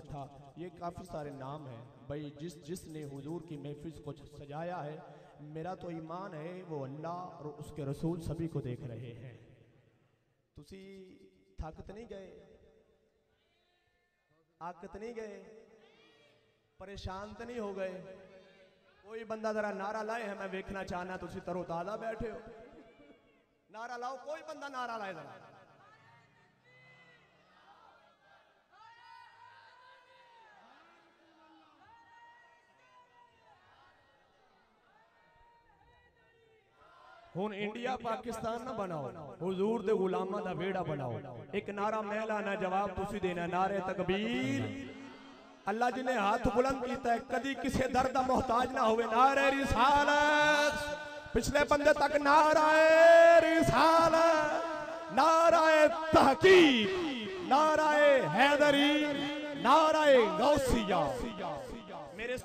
تھا۔ یہ کافی سارے نام ہیں۔ بھئی جس جس نے حضور کی محفظ کو سجایا ہے، میرا تو ایمان ہے، وہ اللہ اور اس کے رسول سبھی کو دیکھ رہے ہیں۔ تسی تھکت نہیں گئے؟ آکت نہیں گئے؟ پریشان تو نہیں ہو گئے؟ کوئی بندہ ذرا نعرہ لائے ہے میں ویکھنا چاہنا، تسی ترو تازہ بیٹھے ہو۔ نعرہ لاؤ، کوئی بندہ نعرہ لائے ذرا۔ ہون انڈیا پاکستان نہ بناؤ۔ حضور دے غلامہ دا ویڑا بناؤ۔ ایک نعرہ میلا نہ جواب تسی دینا نعرہ تکبیر۔ اللہ جنہیں ہاتھ بلند کیتا ہے کدی کسے درد محتاج نہ ہوئے۔ نعرہ رسالت۔ پچھلے بندے تک نعرہ رسالت۔ نعرہ تحقیق۔ نعرہ حیدری۔ نعرہ غوثیہ۔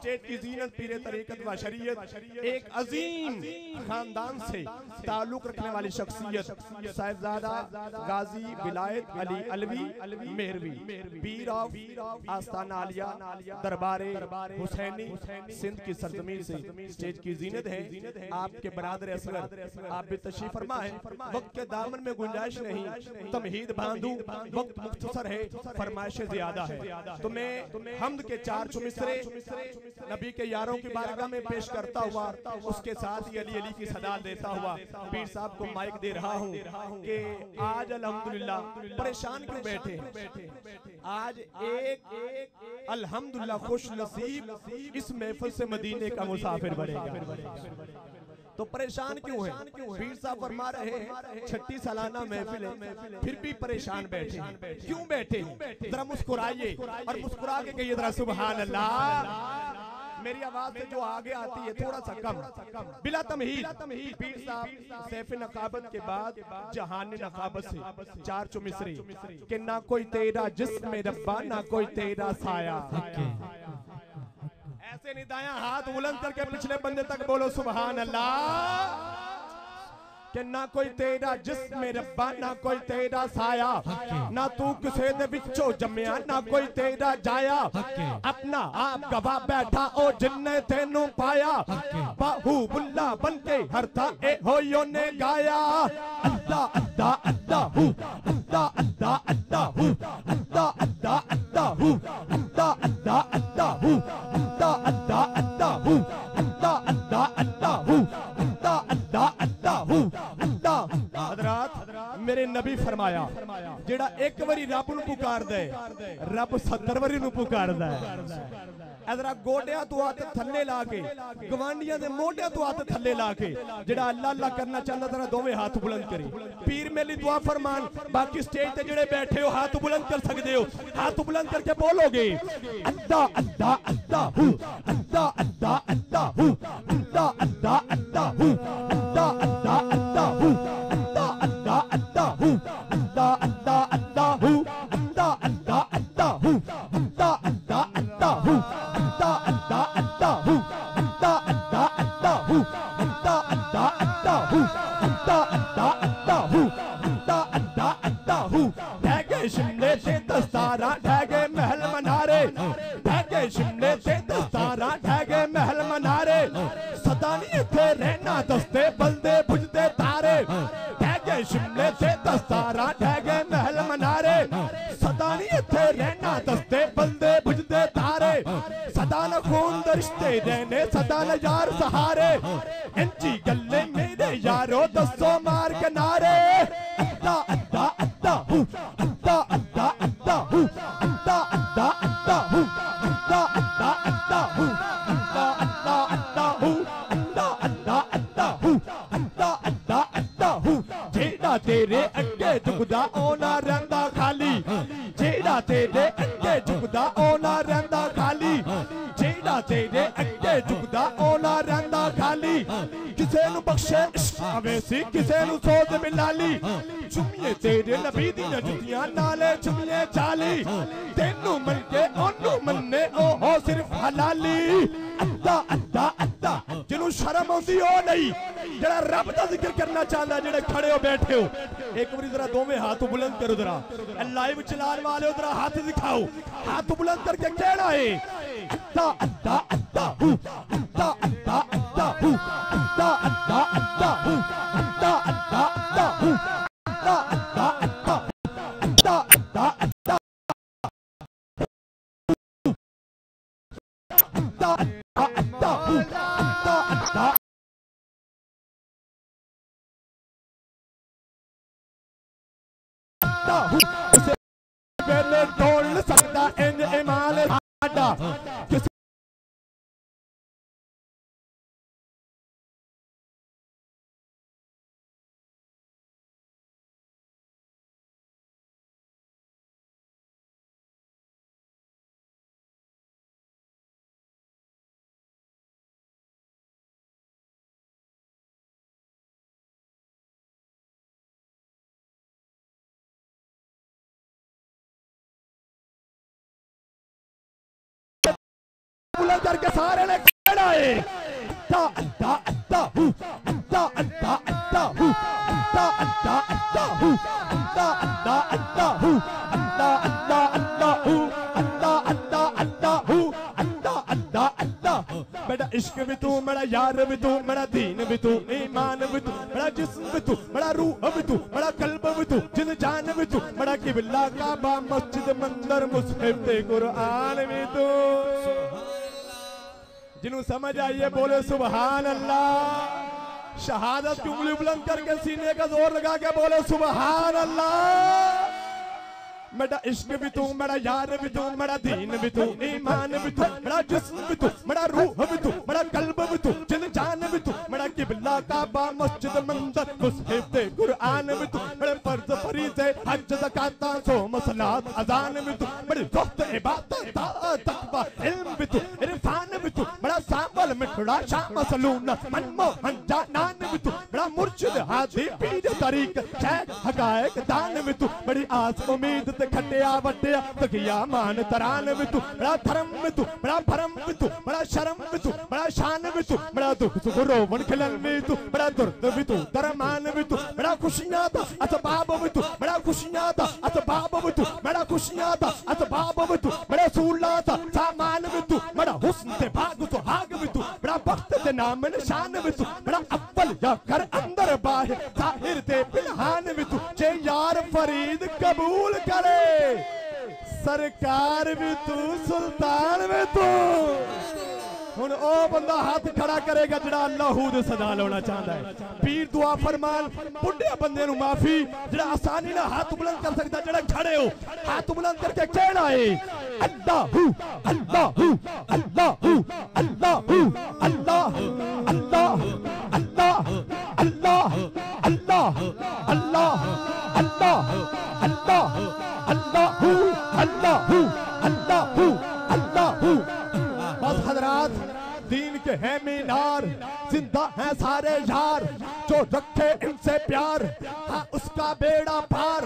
میرے کی زینت پیر طریقت و شریعت، ایک عظیم خاندان سے تعلق رکھنے والی شخصیت، صاحبزادہ غازی ولایت علی علوی، مہروی، پیر آف آستانہ عالیہ، دربار حسینی، سندھ کی سرزمین سے سٹیج کی زینت ہے۔ آپ کے برادر اصغر، آپ بھی تشریف فرما ہے۔ وقت کے دامن میں گنجائش نہیں، تمہید باندھو، وقت مختصر ہے، فرمائش زیادہ ہے۔ تو میں حمد کے چار چمسرے نبی کے یاروں کی بارگاہ میں پیش کرتا ہوا، اس کے ساتھ ہی علی علی کی صدا دیتا ہوا پیر صاحب کو مائک دے رہا ہوں کہ آج الحمدللہ پریشان کیوں بیٹھے؟ آج ایک الحمدللہ خوش نصیب اس محفل سے مدینے کا مسافر بڑھے گا۔ تو پریشان کیوں ہیں؟ پیر صاحب فرما رہے ہیں چھٹی سالانہ محفل ہے پھر بھی پریشان بیٹھے کیوں بیٹھے ذرا مسکرائیے اور مسکرا کے کہیے ذرا سبحان اللہ۔ میری آواز سے جو آگے آتی ہے تھوڑا سا کم۔ بلا تمہید۔ پیر صاحب سیف نقابت کے بعد جہان نقابت سے چار چو مصری کہ نہ کوئی تیرا جسم ربا نہ کوئی تیرا سایہ۔ ایسے نہیں ہاتھ بلند کر کے پچھلے بندے تک بولو سبحان اللہ۔ کہ نہ کوئی تیرا جسم ربا نہ کوئی تیرا سایہ۔ نہ تو کسے دے بچو جمعہ نہ کوئی تیرا جایا۔ اپنا آپ گواہ بیٹھا او جن نے تینوں پایا۔ باہو بلا بن کے ہر تھا اے ہوئیوں نے گایا۔ اللہ اللہ اللہ ہو۔ اللہ اللہ اللہ ہو۔ اللہ اللہ اللہ ہو۔ اللہ اللہ اللہ ہو۔ اللہ اللہ اللہ ہو۔ اللہ اللہ اللہ ہو۔ اللہ اللہ اللہ ہو اللہ۔ حضرات، میرے نبی فرمایا، جیڑا ایک وری رب نو پکار دے، رب ستر وری نو پکار دے۔ ادھرا گوڑیا تو آتے تھلے لا کے، گوانڈیاں دے موڑیا تو آتے تھلے لا کے جڑا اللہ اللہ کرنا چاہتا ذرا دوویں ہاتھ بلند کرے پیر میلی دعا فرمان، باقی سٹیج تے جڑے بیٹھے ہو، ہاتھ بلند کر سکتے ہو۔ ہاتھ بلند کر کے بولو گے، اللہ اللہ اللہ ہو اللہ نبی دی جتیاں نالے چمیے چالی تینو من کے اونو مننے او ہو صرف حلالی اللہ اللہ اللہ جنو شرم ہوندی ہو نہیں جڑا رب دا ذکر کرنا چاہتا ہے جڑے کھڑے ہو بیٹھے ہو ایک بری ذرا دو میں ہاتھ بلند کرو ذرا لائیو چلان والے ذرا ہاتھ دکھاؤ ہاتھ بلند کر کے کہنا ہے اللہ اللہ اللہ بلند کے سارے نے کھڑا ہے اللہ اللہ اللہ ہو اللہ اللہ اللہ ہو اللہ اللہ اللہ ہو اللہ اللہ اللہ ہو اللہ اللہ اللہ ہو اللہ اللہ اللہ ہو اللہ اللہ اللہ ہو عشق بھی تو میرا یار بھی تو میرا دین بھی تو ایمان بھی تو میرا جسم بھی تو میرا روح بھی تو میرا قلب بھی تو جن جان بھی تو میرا قبلہ کعبہ مسجد مندر مصحف قرآن بھی تو جنہوں سمجھ آئیے بولے سبحان اللہ۔ شہادت کی انگلی بلند کر کے سینے کا زور لگا کے بولے سبحان اللہ۔ میرا عشق بھی تو میرا یار بھی تو میرا دین بھی تو ایمان بھی تو میرا جسم بھی تو میرا روح بھی تو میرا قلب بھی تو جن جان بھی تو میرا قبلہ کعبہ مسجد مندر مصحف قرآن بھی تو میرے فرض فریضے حج زکاة صوم صلاۃ اذان بھی تو میری وقت عبادت تقوی علم بھی تو عرفان بھی تو میرا سامل مٹھڑا شام سلون من موہن جانان بھی تو میرا مرشد ہاتھی پیر طریق شیخ حقائق دان بھی تو بڑی آس امید تے کھٹیا وٹیا تکیا مان تران بھی تو بڑا دھرم بھی تو بڑا بھرم بھی تو بڑا شرم بھی تو بڑا شان بھی تو بڑا دکھ سکھ روون کھلن بھی تو بڑا درد بھی تو درمان بھی تو بڑا خوشیاں دا اسباب بھی تو بڑا خوشیاں دا اسباب بھی تو بڑا خوشیاں دا اسباب بھی تو بڑا سولا دا سامان بھی تو بڑا حسن تے بھاگ تو ہاگ بھی تو بڑا وقت تے نام نشان بھی تو بڑا اول یا کر اندر باہر ظاہر تے پنہان بھی تو چے یار فرید قبول کرے سرکار بھی تو سلطان بھی تو۔ ہن او بندہ ہاتھ کھڑا کرے گا جڑا اللہ دے صدا لانا چاہندا ہے پیر دعا فرمان بڈھے بندے نو معافی جڑا آسانی نال ہاتھ بلند کر سکدا جڑا کھڑے ہو ہاتھ بلند کر کے کہنا ہے اللہ ہو اللہ ہو اللہ ہو اللہ ہو اللہ اللہ اللہ اللہ اللہ اللہ اللہ اللہ اللہ ہو اللہ ہو اللہ ہو اللہ ہو quadrado. De دین کے ہیں مینار، زندہ ہیں سارے یار، جو رکھے ان سے پیار ہاں اس کا بیڑا پار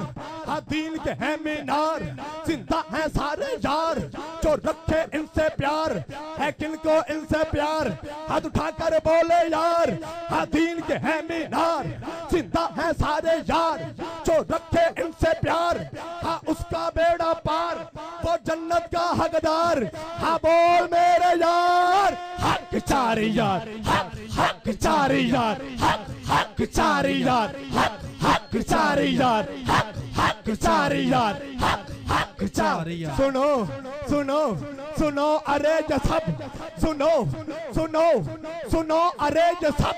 ہاں دین کے ہیں مینار، زندہ ہیں سارے یار، جو رکھے ان سے پیار، ہے کن کو ان سے پیار؟ ہاتھ اٹھا کر بولے یار ہاں دین کے ہیں مینار، زندہ ہیں سارے یار، جو رکھے ان سے پیار ہاں اس کا بیڑا پار وہ جنت کا حقدار ہاں بول میرے یار ہاں، حق چاری یار حق حق چاری یار حق حق چاری یار حق حق چاری یار حق حق چاری یار حق حق چاری یار۔ سنو سنو سنو ارے یہ سب۔ سنو سنو سنو ارے یہ سب۔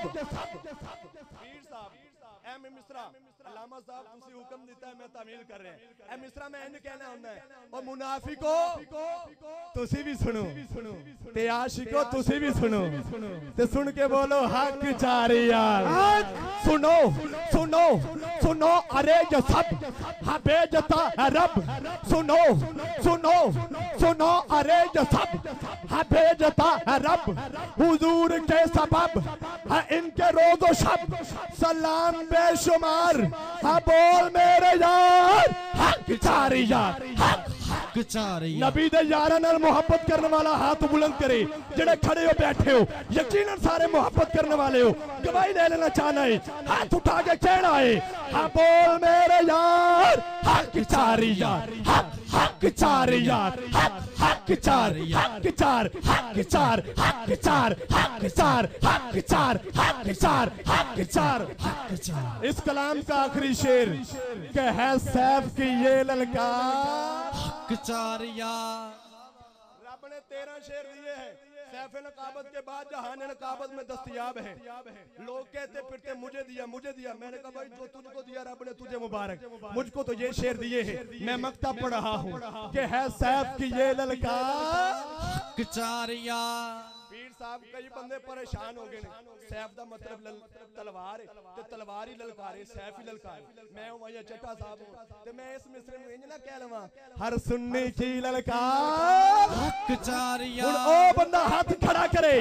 علامہ صاحب حکم دیتا ہے میں تعمیل کر رہے ہیں اے مصرہ میں انج کہنا ہونا ہے اور منافقو تسی بھی سنو تے عاشقو تسی بھی سنو تے سن کے بولو حق سنو سنو سنو ارے یہ سب بیجتا ہے رب سنو سنو سنو ارے یہ سب ہاں بیجتا ہے رب حضور کے سبب ہاں ان کے روز و شب سلام بے شمار ہاں بول میرے یار حق یار۔ حق حق چاریا نبی دے یاراں نال محبت کرنے والا ہاتھ بلند کرے جڑے کھڑے ہو بیٹھے ہو یقیناً سارے محبت کرنے والے ہو۔ گواہی لے لینا چاہنا ہے ہاتھ اٹھا کے کہنا ہے ہاں بول میرے یار حق چاری یار حق حق چار یار حق حق چار حق چار حق چار حق چار حق چار حق چار حق چار حق چار حق چار۔ اس کلام کا آخری شیر کہ ہے سیف کی یہ للکار۔ حق چاریا رب نے تیرہ شیر دیے ہیں سیف نقابت کے بعد جہان نقابت میں دستیاب ہیں۔ لوگ کہتے پھرتے مجھے دیا مجھے دیا۔ میں نے کہا بھائی، جو تجھ کو دیا رب نے، تجھے مبارک۔ مجھ کو تو یہ شیر دیے ہیں۔ میں مکتب پڑھ رہا ہوں کہ ہے سیف کی یہ للکار حق صاحب کئی بندے پریشان ہو گئے نے۔ سیف دا مطلب تلوار ہے۔ تے تلوار ہی للکارے سیف ہی للکارے میں ہوں یا چٹا صاحب ہوں۔ تے میں اس مصرے میں انج نہ کہہ لواں ہر سننے کی للکار۔ حق چاریا ہن او بندہ ہاتھ کھڑا کرے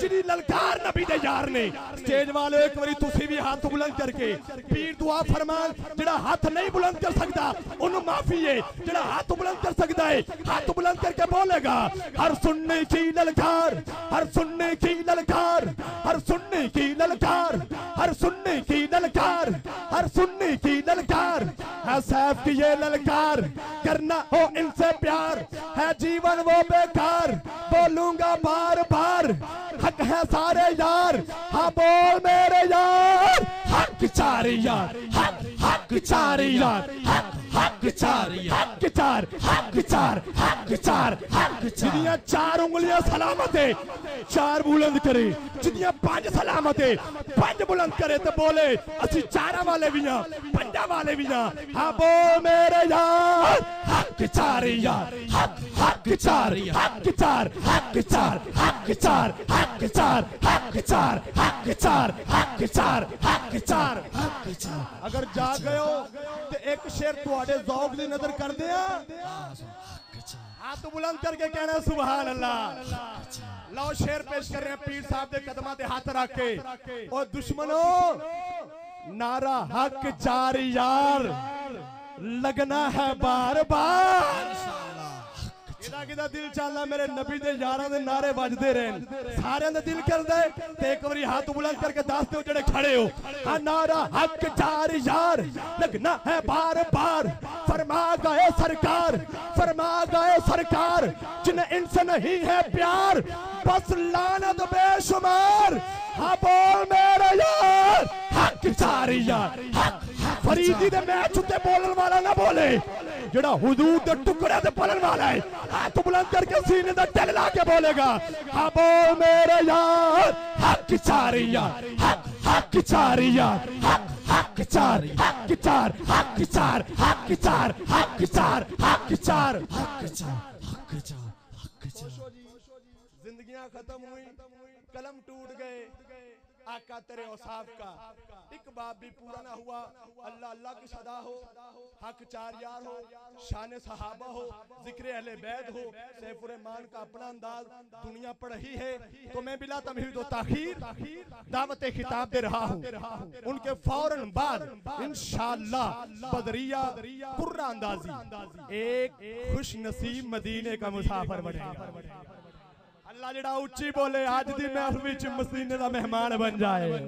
جنی للکار نبی دے یار نے۔ سٹیج والے ایک واری تسی بھی ہاتھ بلند کر کے پیر دعا فرمان جڑا ہاتھ نہیں بلند کر سکتا انہوں معافی ہے۔ جڑا ہاتھ بلند کر سکتا ہے ہاتھ بلند کر کے بولے گا ہر سننے کی للکار ہر سننے کی للکار، ہر سننے کی للکار، ہر سننے کی للکار، ہر سننے کی للکار۔ ہے سیف کی یہ للکار، کرنا ہو ان سے پیار۔ ہے جیون وہ بیکار، بولوں گا بار بار۔ حق ہے سارے یار ہاں بول میرے یار۔ حق چاری یار، حق حق۔ چاری یار حق حق چار حق چار حق چار حق چار حق جدیاں چار انگلیاں سلامت ہے چار بلند کرے جدیاں پانچ سلامت ہے پانچ بلند کرے تو بولے اسی چارہ والے بھی ہیں پنجا والے بھی ہیں ہاں بول میرے یار حق چار یار حق حق چار حق چار حق چار حق چار حق چار حق چار حق چار حق چار حق چار حق چار اگر جا گئے گئے ہو تو ایک شیر تواڈے ذوق دی نظر کر دیا ہاتھ ہاں، بلند کر کے کہنا سبحان اللہ۔ لو شیر پیش کر رہے ہیں، پیر صاحب دے قدمہ دے ہاتھ رکھ کے۔ او دشمنوں نعرہ حق جاری یار، لگنا ہے بار بار۔ کدا کدا دل چاہتا میرے نبی دے یاراں دے نعرے بجدے رہن۔ سارے دا دل کردا ہے تے ایک واری ہاتھ بلند کر کے دس دیو جڑے کھڑے ہو۔ ہاں نعرہ حق جاری یار، لگنا ہے بار بار۔ فرما گئے سرکار، فرما گئے سرکار جنہیں ان سے نہیں ہے پیار، بس لعنت بے شمار۔ ہاں بول میرے یار، حق جاری یار حق۔ فریدی دے میچ تے بولن والا نہ بولے۔ جڑا حدود دے ٹکڑے تے پلن والا ہے۔ ہاتھ بلند کر کے سینے دے ٹل لا کے بولے گا۔ ہاں میرے یار، حق چاری یار حق حق چاری یار حق حق چار حق چار حق چار حق چار حق چار حق چار حق چار حق چار حق چار۔ زندگیاں ختم ہوئی قلم ٹوٹ گئے۔ آقا تیرے اوصاف کا۔ ایک باب بھی پورا نہ ہوا۔ اللہ اللہ کی صدا ہو۔ حق چار یار ہو۔ شان صحابہ ہو۔ ذکر اہل بیت ہو۔ سیف الرحمان کا اپنا انداز۔ دنیا پڑھی ہے۔ تو میں بلا تمہید و تاخیر دعوت خطاب دے رہا ہوں۔ ان کے فوراً بعد انشاءاللہ بدریہ قرہ اندازی۔ ایک خوش نصیب مدینے کا مسافر بنے گا۔ اللہ جڑا اچھی بولے آج دی محفل وچ مسینے دا مہمان بن جائے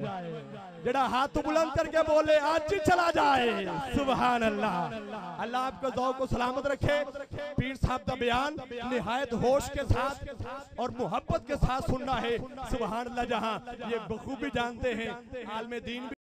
جڑا ہاتھ بلند کر کے بولے آج ہی چلا جائے سبحان اللہ اللہ آپ کا ذوق کو سلامت رکھے। پیر صاحب دا بیان نہایت ہوش کے ساتھ اور محبت کے ساتھ سننا ہے۔ سبحان اللہ جہاں یہ بخوبی جانتے ہیں، عالم دین بھی